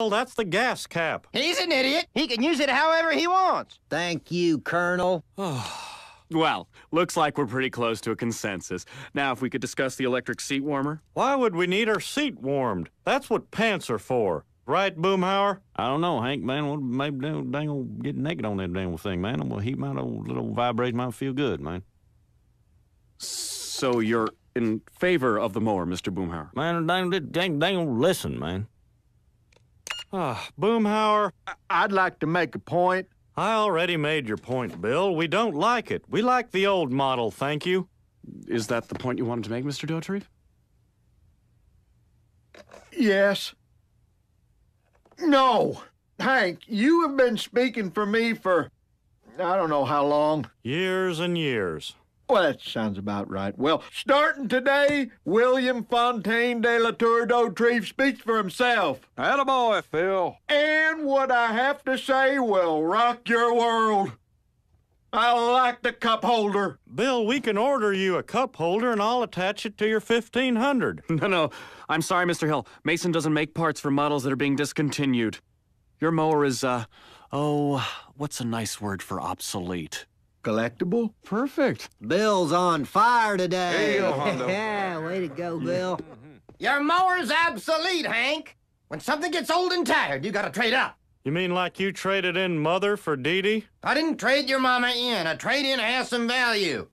Well, that's the gas cap. He's an idiot. He can use it however he wants. Thank you, Colonel. Well, looks like we're pretty close to a consensus. Now, if we could discuss the electric seat warmer. Why would we need our seat warmed? That's what pants are for. Right, Boomhauer? I don't know, Hank, man. Well, maybe dang, dang old get naked on that damn thing, man. I'm gonna heat my old little vibration might feel good, man. So you're in favor of the mower, Mr. Boomhauer? Man, dang, dang, dang, listen, man. Ah, Boomhauer, I'd like to make a point. I already made your point, Bill. We don't like it. We like the old model, thank you. Is that the point you wanted to make, Mr. Dauterive? Yes. No. Hank, you have been speaking for me for I don't know how long. Years and years. Well, that sounds about right. Well, starting today, William Fontaine de la Tour Dauterive speaks for himself. Attaboy, Phil. And what I have to say will rock your world. I like the cup holder. Bill, we can order you a cup holder and I'll attach it to your 1500. No, no. I'm sorry, Mr. Hill. Mason doesn't make parts for models that are being discontinued. Your mower is, uh, oh, what's a nice word for obsolete? Collectible? Perfect. Bill's on fire today. Hey, yeah, way to go, mm-hmm. Bill. Mm-hmm. Your mower's obsolete, Hank. When something gets old and tired, you gotta trade up. You mean like you traded in Mother for Didi? I didn't trade your mama in. A trade-in has some value.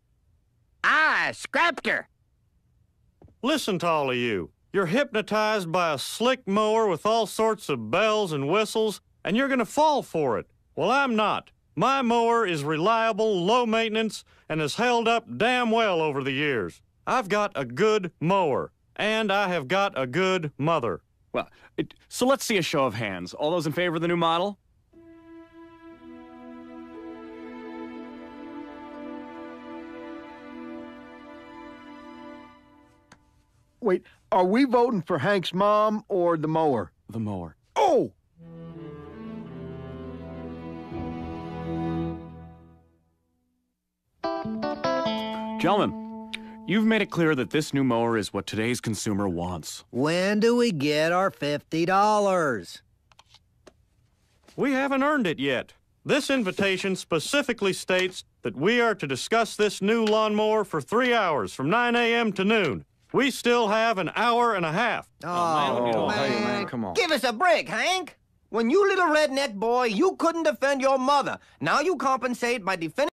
I scrapped her. Listen to all of you. You're hypnotized by a slick mower with all sorts of bells and whistles, and you're gonna fall for it. Well, I'm not. My mower is reliable, low maintenance, and has held up damn well over the years. I've got a good mower, and I have got a good mother. Well, it, so let's see a show of hands. All those in favor of the new model? Wait, are we voting for Hank's mom or the mower? The mower. Gentlemen, you've made it clear that this new mower is what today's consumer wants. When do we get our $50? We haven't earned it yet. This invitation specifically states that we are to discuss this new lawnmower for three hours from 9 a.m. to noon. We still have an hour and a half. Oh, Oh, man. hey, man, come on. Give us a break, Hank. When you little redneck boy, you couldn't defend your mother. Now you compensate by defending